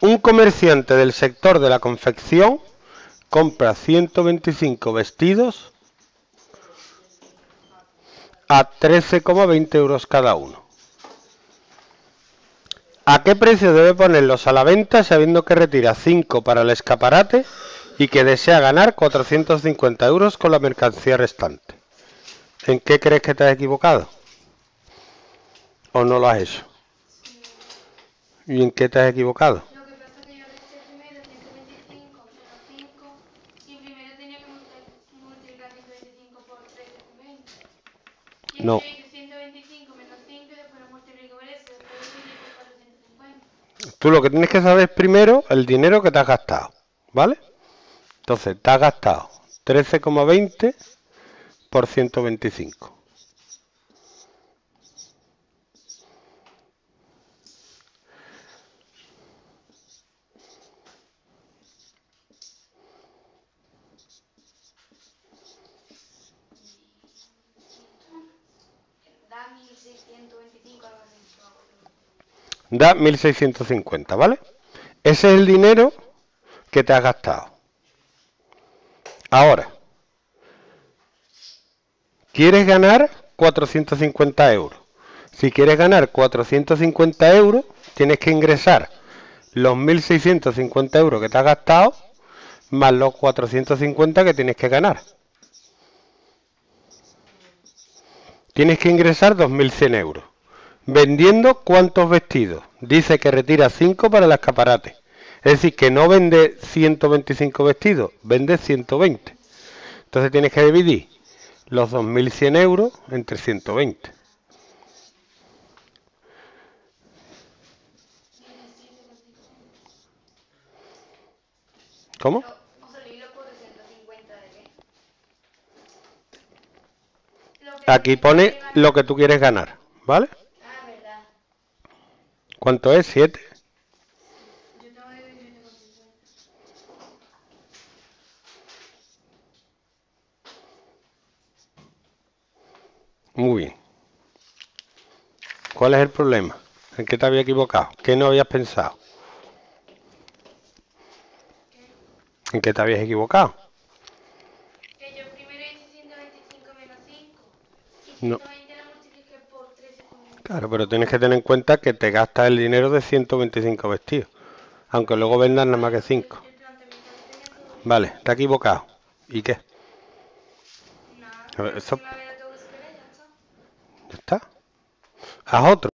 Un comerciante del sector de la confección compra 125 vestidos a 13,20 euros cada uno. ¿A qué precio debe ponerlos a la venta sabiendo que retira 5 para el escaparate y que desea ganar 450 euros con la mercancía restante? ¿En qué crees que te has equivocado? ¿O no lo has hecho? ¿Y en qué te has equivocado? Lo que pasa es que yo resté primero 125 menos 5 y primero tenía que multi- multiplicar 125 por 13,20. Y No. después hice 125 menos 5 y después lo multiplico por eso. Después lo dividí por 450. Tú lo que tienes que saber es primero el dinero que te has gastado, ¿vale? Entonces, te has gastado 13,20 por 125. Da 1625 algo así. no me acuerdo. Da 1650, ¿vale? Ese es el dinero que te has gastado. Ahora, quieres ganar 450 euros. Si quieres ganar 450 euros, tienes que ingresar los 1650 euros que te has gastado más los 450 que tienes que ganar. Tienes que ingresar 2100 euros. Vendiendo cuántos vestidos. Dice que retira 5 para el escaparate. Es decir, que no vende 125 vestidos, vende 120. Entonces tienes que dividir los 2100 euros entre 120. ¿Cómo? O sea, lo hilo por 150 de qué. Lo que Aquí pone lo que tú quieres ganar, ¿vale? Ah, verdad. ¿Cuánto es? 7. Yo tengo de 17,50. Muy bien. ¿Cuál es el problema? ¿En qué te había equivocado? ¿Qué no habías pensado? ¿En qué te habías equivocado? Que yo primero hice 125 menos 5. Y No. 120 lo multipliqué por 13,20. Claro, pero tienes que tener en cuenta que te gastas el dinero de 125 vestidos. Aunque luego vendas nada más que 5. El planteamiento que tenía todo. Vale, has equivocado. ¿Y qué? Eso- está. ¿Ya está? Haz otro.